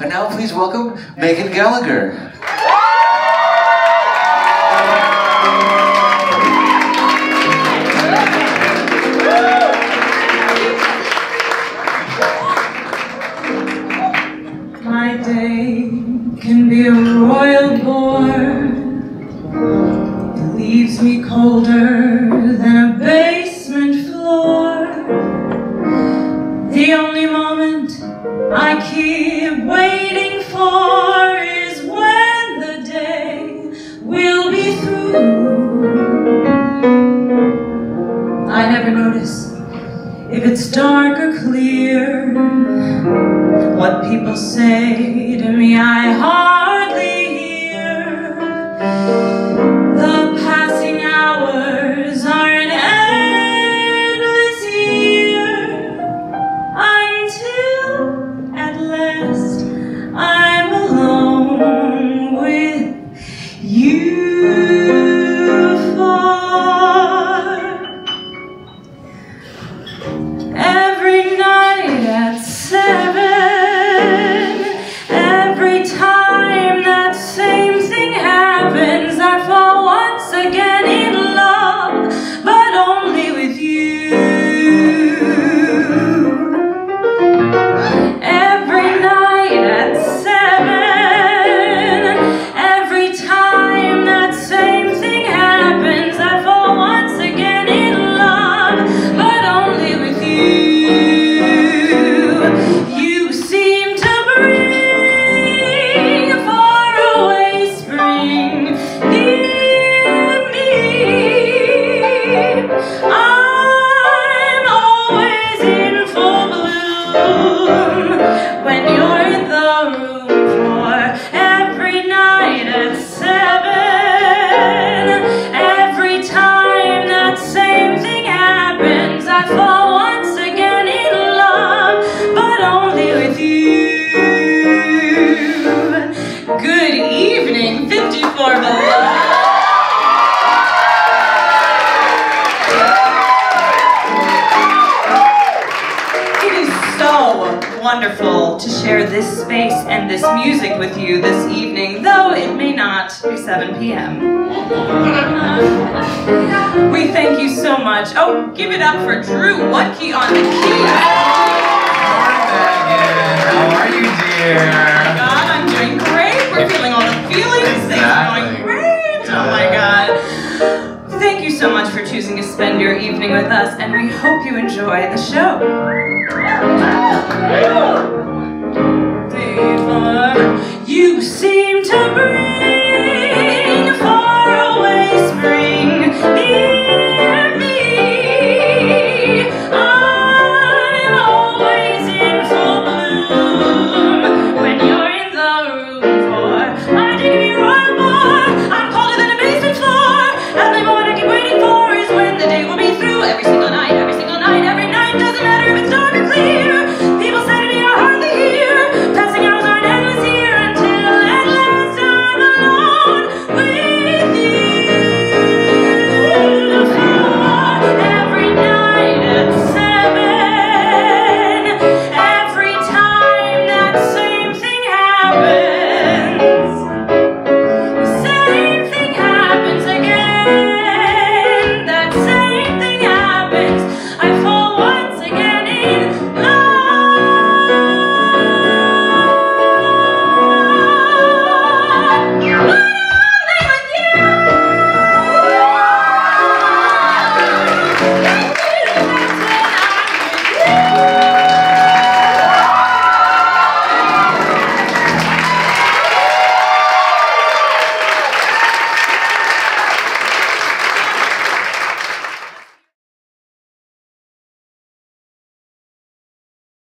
And now please welcome Megan Gallagher. My day can be a royal bore. It leaves me colder than a basement floor. The only moment I keep I never notice if it's dark or clear. What people say to me, I hardly when wonderful to share this space and this music with you this evening, though it may not be 7 p.m. we thank you so much. Oh, give it up for Drew Wutke on the keys. How are you, dear? choosing to spend your evening with us, and we hope you enjoy the show. Diva, you seem to breathe.